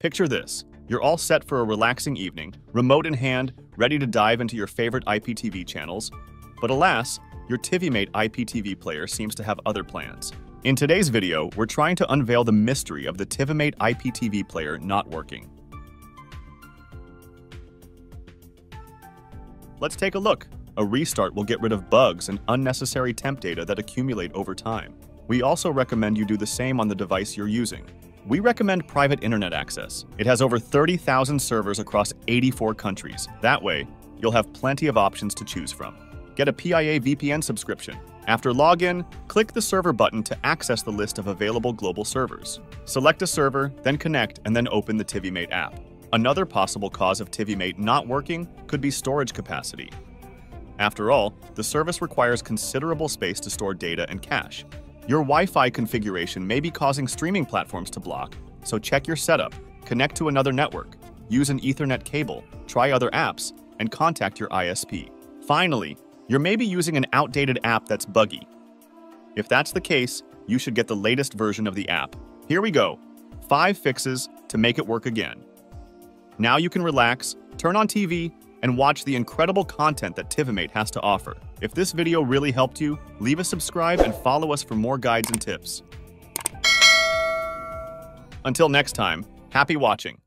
Picture this. You're all set for a relaxing evening, remote in hand, ready to dive into your favorite IPTV channels. But alas, your TiviMate IPTV player seems to have other plans. In today's video, we're trying to unveil the mystery of the TiviMate IPTV player not working. Let's take a look. A restart will get rid of bugs and unnecessary temp data that accumulate over time. We also recommend you do the same on the device you're using. We recommend private internet access. It has over 30,000 servers across 84 countries. That way, you'll have plenty of options to choose from. Get a PIA VPN subscription. After login, click the server button to access the list of available global servers. Select a server, then connect, and then open the TiviMate app. Another possible cause of TiviMate not working could be storage capacity. After all, the service requires considerable space to store data and cache. Your Wi-Fi configuration may be causing streaming platforms to block, so check your setup, connect to another network, use an Ethernet cable, try other apps, and contact your ISP. Finally, you're maybe using an outdated app that's buggy. If that's the case, you should get the latest version of the app. Here we go. Five fixes to make it work again. Now you can relax, turn on TV, and watch the incredible content that TiviMate has to offer. If this video really helped you, leave a subscribe and follow us for more guides and tips. Until next time, happy watching!